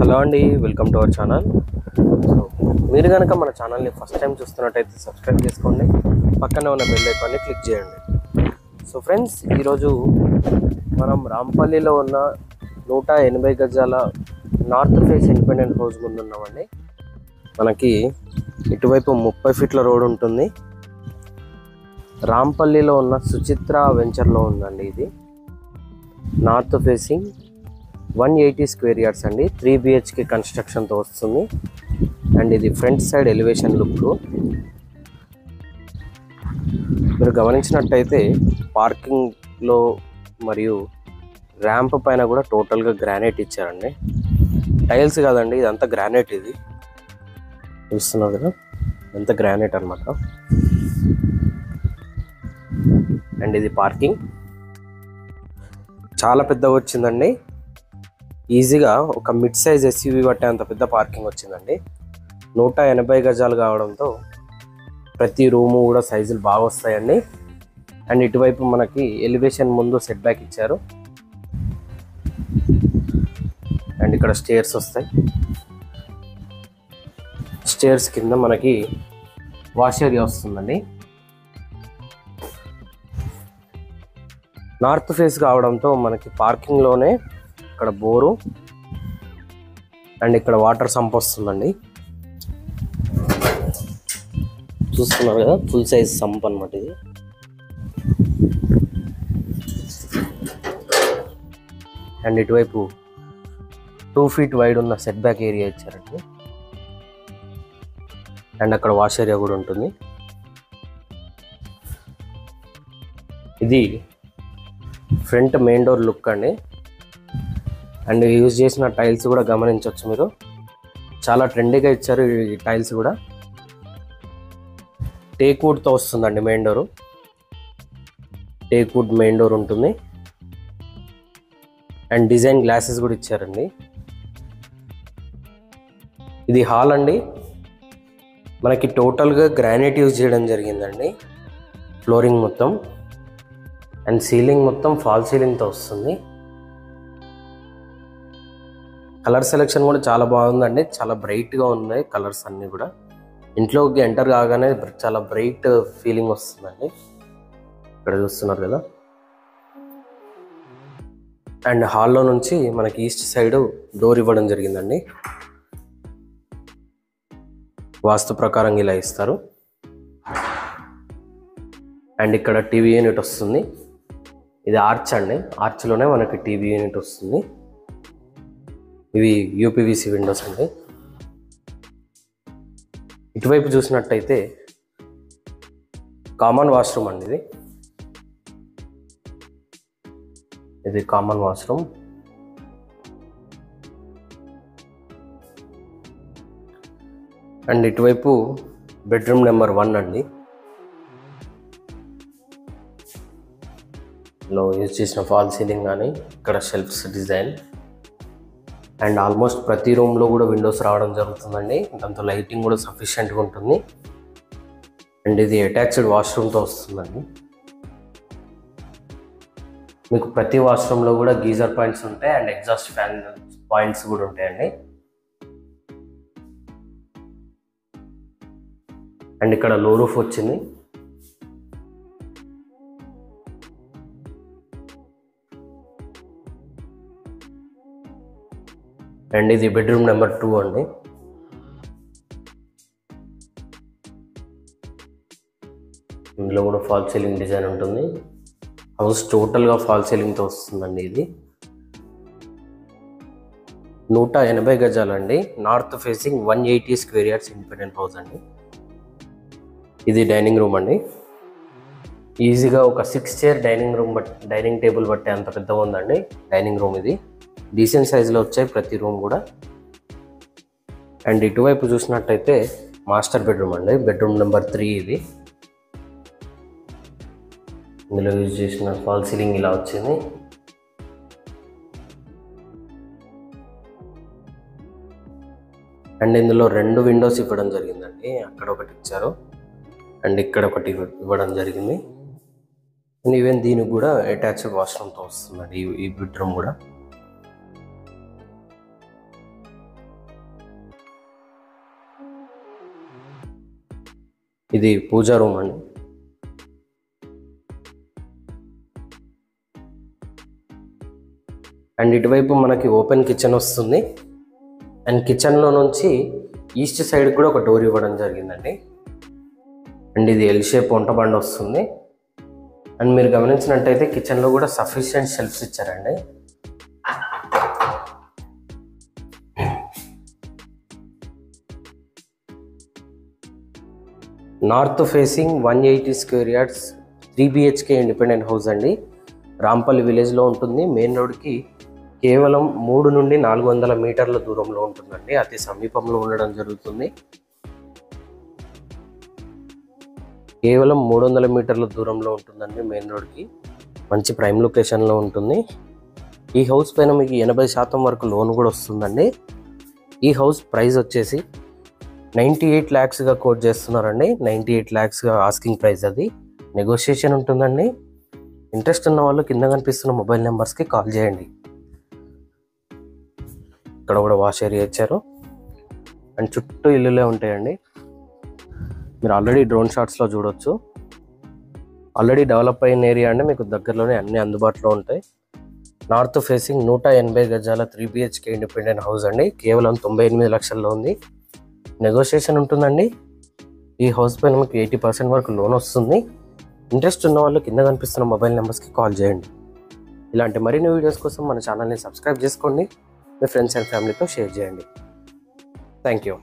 Hello అండి welcome to our channel. So మీరు కనుక మన ఛానల్ని ఫస్ట్ టైం చూస్తున్నట్టయితే సబ్స్క్రైబ్ చేసుకోండి. పక్కనే ఉన్న బెల్ ఐకాన్ని క్లిక్ చేయండి. సో ఫ్రెండ్స్ ఈరోజు మనం రాంపల్లిలో ఉన్న నూట ఎనభై గజాల నార్త్ ఫేస్ ఇండిపెండెంట్ హౌస్ ముందు ఉన్నామండి. మనకి ఇటువైపు ముప్పై ఫీట్ల రోడ్ ఉంటుంది. రాంపల్లిలో ఉన్న సుచిత్ర వెంచర్లో ఉందండి ఇది. North facing one eighty square yards అండి. త్రీ బిహెచ్కే కన్స్ట్రక్షన్తో వస్తుంది. అండ్ ఇది ఫ్రంట్ సైడ్ ఎలివేషన్ లుక్. మీరు గమనించినట్టయితే పార్కింగ్లో మరియు ర్యాంప్ పైన కూడా టోటల్గా గ్రానైట్ ఇచ్చారండి. టైల్స్ కాదండి ఇదంతా గ్రానైట్ ఇది. చూస్తున్నారు కదా ఇదంతా గ్రానైట్ అన్నమాట. అండ్ ఇది పార్కింగ్. చాలా పెద్దగా వచ్చిందండి. ఈజీగా ఒక మిడ్ సైజ్ ఎస్యూవీ పట్టే అంత పెద్ద పార్కింగ్ వచ్చిందండి. నూట ఎనభై గజాలు కావడంతో ప్రతి రూము కూడా సైజులు బాగా వస్తాయండి. అండ్ ఇటువైపు మనకి ఎలివేషన్ ముందు సెట్ బ్యాక్ ఇచ్చారు. అండ్ ఇక్కడ స్టేర్స్ వస్తాయి. స్టేర్స్ కింద మనకి వాష్ ఏరియా వస్తుందండి. నార్త్ ఫేస్ కావడంతో మనకి పార్కింగ్లోనే ఇక్కడ బోరు. అండ్ ఇక్కడ వాటర్ సంప్ వస్తుందండి. చూస్తున్నారు కదా ఫుల్ సైజ్ సంప్ అనమాట ఇది. అండ్ ఇటువైపు టూ ఫీట్ వైడ్ ఉన్న సెట్ బ్యాక్ ఏరియా ఇచ్చారండి. అండ్ అక్కడ వాష్ ఏరియా కూడా ఉంటుంది. ఇది ఫ్రంట్ మెయిన్ డోర్ లుక్ అండి. అండ్ యూజ్ చేసిన టైల్స్ కూడా గమనించవచ్చు మీరు. చాలా ట్రెండీగా ఇచ్చారు ఈ టైల్స్ కూడా. టేక్ వుడ్తో వస్తుందండి main door. Teak wood main door ఉంటుంది. అండ్ డిజైన్ గ్లాసెస్ కూడా ఇచ్చారండి. ఇది హాల్ అండి. మనకి టోటల్గా గ్రానైట్ యూజ్ చేయడం జరిగిందండి. ఫ్లోరింగ్ మొత్తం. అండ్ సీలింగ్ మొత్తం ఫాల్ సీలింగ్తో వస్తుంది. కలర్ సెలెక్షన్ కూడా చాలా బాగుందండి. చాలా బ్రైట్గా ఉన్నాయి కలర్స్ అన్నీ కూడా. ఇంట్లోకి ఎంటర్ కాగానే చాలా బ్రైట్ ఫీలింగ్ వస్తుందండి. ఇక్కడ చూస్తున్నారు కదా. అండ్ హాల్లో నుంచి మనకి ఈస్ట్ సైడ్ డోర్ ఇవ్వడం జరిగిందండి. వాస్తు ప్రకారం ఇలా ఇస్తారు. అండ్ ఇక్కడ టీవీ యూనిట్ వస్తుంది. ఇది ఆర్చ్ అండి. ఆర్చ్లోనే మనకి టీవీ యూనిట్ వస్తుంది. ఇవి యూపీవీసీ విండోస్ అండి. ఇటువైపు చూసినట్టయితే కామన్ వాష్రూమ్ అండి ఇది. ఇది కామన్ వాష్రూమ్. అండ్ ఇటువైపు బెడ్రూమ్ నెంబర్ వన్ అండి. లో యూజ్ చేసిన ఫాల్ సీలింగ్ కానీ ఇక్కడ షెల్ఫ్స్ డిజైన్. అండ్ ఆల్మోస్ట్ ప్రతి రూమ్లో కూడా విండోస్ రావడం జరుగుతుందండి. దాంతో లైటింగ్ కూడా సఫిషియెంట్గా ఉంటుంది. అండ్ ఇది అటాచ్డ్ వాష్రూమ్తో వస్తుందండి. మీకు ప్రతి వాష్రూమ్లో కూడా గీజర్ పాయింట్స్ ఉంటాయి అండ్ ఎగ్జాస్ట్ ఫ్యాన్ పాయింట్స్ కూడా ఉంటాయండి. అండ్ ఇక్కడ లో రూఫ్ వచ్చింది. అండ్ ఇది బెడ్రూమ్ నెంబర్ టూ అండి. ఇందులో కూడా ఫాల్ సీలింగ్ డిజైన్ ఉంటుంది. హౌస్ టోటల్గా ఫాల్ సీలింగ్తో వస్తుందండి ఇది. నూట ఎనభై గజాలండి. North facing one eighty square yards independent house అండి. ఇది డైనింగ్ రూమ్ అండి. ఈజీగా ఒక six chair dining room but dining table బట్టే అంత పెద్దగా ఉందండి. డైనింగ్ రూమ్ ఇది. డీసెంట్ సైజులో వచ్చాయి ప్రతి రూమ్ కూడా. అండ్ ఇటువైపు చూసినట్టయితే మాస్టర్ బెడ్రూమ్ అండి. బెడ్రూమ్ నెంబర్ త్రీ ఇది. ఇందులో యూజ్ చేసిన ఫాల్ సీలింగ్ ఇలా వచ్చింది. అండ్ ఇందులో రెండు విండోస్ ఇవ్వడం జరిగిందండి. అక్కడ ఒకటి ఇచ్చారు. అండ్ ఇక్కడ ఒకటి ఇవ్వడం జరిగింది. అండ్ ఈవెన్ దీనికి కూడా అటాచ్డ్ వాష్రూమ్తో వస్తుందండి ఈ- ఈ బెడ్రూమ్ కూడా. ఇది పూజా రూమ్ అండి. అండ్ ఇటువైపు మనకి ఓపెన్ కిచెన్ వస్తుంది. అండ్ కిచెన్లో నుంచి ఈస్ట్ సైడ్ కూడా ఒక డోర్ ఇవ్వడం జరిగిందండి. అండ్ ఇది ఎల్ షేప్ వంట బండ వస్తుంది. అండ్ మీరు గమనించినట్టయితే కిచెన్లో కూడా సఫిషియెంట్ షెల్ఫ్స్ ఇచ్చారండి. North facing one eighty square yards three BHK independent house అండి. రాంపల్లి విలేజ్లో ఉంటుంది. మెయిన్ రోడ్కి కేవలం మూడు నుండి నాలుగు వందల మీటర్ల దూరంలో ఉంటుందండి. అతి సమీపంలో ఉండడం జరుగుతుంది. కేవలం మూడు వందల మీటర్ల దూరంలో ఉంటుందండి మెయిన్ రోడ్కి. మంచి ప్రైమ్ లొకేషన్లో ఉంటుంది. ఈ హౌస్ పైన మీకు ఎనభై శాతం వరకు లోన్ కూడా వస్తుందండి. ఈ హౌస్ ప్రైస్ వచ్చేసి నైంటీ ఎయిట్ ల్యాక్స్గా కోట్ చేస్తున్నారండి. నైంటీ ఎయిట్ ల్యాక్స్గా ఆస్కింగ్ ప్రైస్ అది. నెగోషియేషన్ ఉంటుందండి. ఇంట్రెస్ట్ ఉన్న వాళ్ళు కింద కనిపిస్తున్న మొబైల్ నెంబర్స్కి కాల్ చేయండి. ఇక్కడ కూడా వాష్ ఏరియా ఇచ్చారు. అండ్ చుట్టూ ఇల్లులే ఉంటాయండి. మీరు ఆల్రెడీ డ్రోన్ షాట్స్లో చూడొచ్చు. ఆల్రెడీ డెవలప్ అయిన ఏరియా అండి. మీకు దగ్గరలోనే అన్ని అందుబాటులో ఉంటాయి. నార్త్ ఫేసింగ్ నూట ఎనభై గజాల త్రీ బిహెచ్కే ఇండిపెండెంట్ హౌస్ అండి. కేవలం తొంభై ఎనిమిది లక్షల్లో ఉంది. నెగోషియేషన్ ఉంటుందండి. ఈ హౌస్ పైన మీకు ఎయిటీ పర్సెంట్ వరకు లోన్ వస్తుంది. ఇంట్రెస్ట్ ఉన్న వాళ్ళు కింద కనిపిస్తున్న మొబైల్ నెంబర్స్కి కాల్ చేయండి. ఇలాంటి మరిన్ని వీడియోస్ కోసం మన ఛానల్ని సబ్స్క్రైబ్ చేసుకోండి. మీ ఫ్రెండ్స్ అండ్ ఫ్యామిలీతో షేర్ చేయండి. Thank you